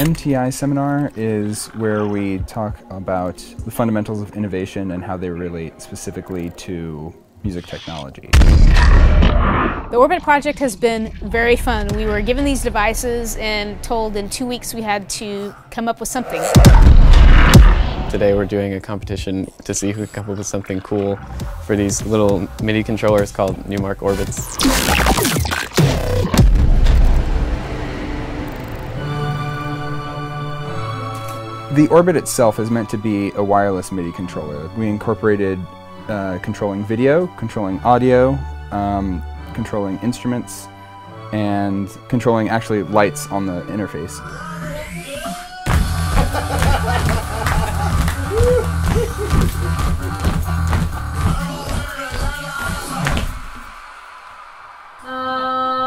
MTI seminar is where we talk about the fundamentals of innovation and how they relate specifically to music technology. The Orbit project has been very fun. We were given these devices and told in two weeks we had to come up with something. Today we're doing a competition to see who can come up with something cool for these little MIDI controllers called Numark Orbits. The Orbit itself is meant to be a wireless MIDI controller. We incorporated uh, controlling video, controlling audio, um, controlling instruments, and controlling actually lights on the interface. Uh,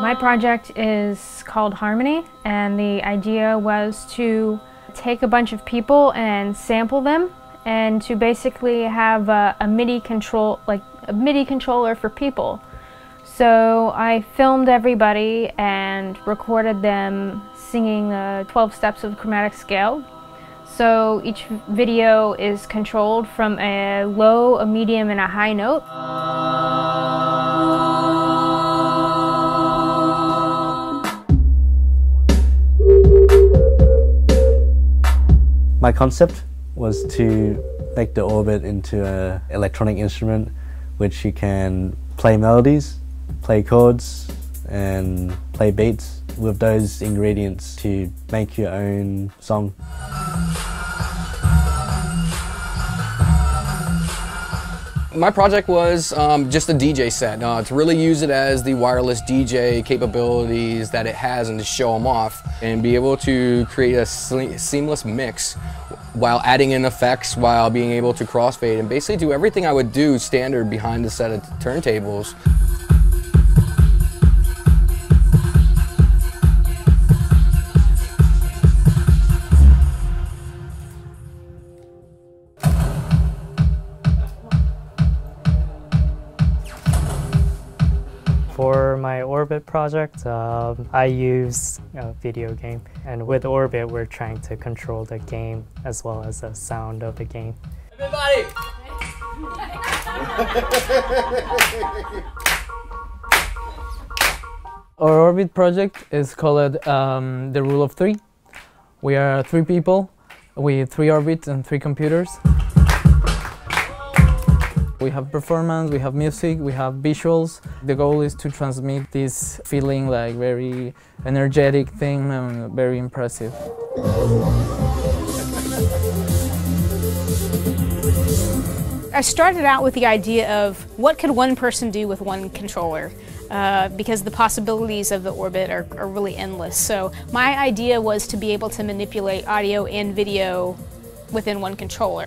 My project is called Harmony, and the idea was to take a bunch of people and sample them, and to basically have a, a MIDI control, like a MIDI controller for people. So I filmed everybody and recorded them singing the 12 steps of the chromatic scale. So each video is controlled from a low, a medium, and a high note. My concept was to make the orbit into an electronic instrument which you can play melodies, play chords and play beats with those ingredients to make your own song. My project was um, just a DJ set, uh, to really use it as the wireless DJ capabilities that it has and to show them off and be able to create a seamless mix while adding in effects, while being able to crossfade and basically do everything I would do standard behind a set of turntables. For my Orbit project, um, I use a video game. And with Orbit, we're trying to control the game as well as the sound of the game. Everybody! Our Orbit project is called um, the Rule of Three. We are three people with three orbits and three computers. We have performance, we have music, we have visuals. The goal is to transmit this feeling like very energetic thing and very impressive. I started out with the idea of what could one person do with one controller? Uh, because the possibilities of the orbit are, are really endless. So my idea was to be able to manipulate audio and video within one controller.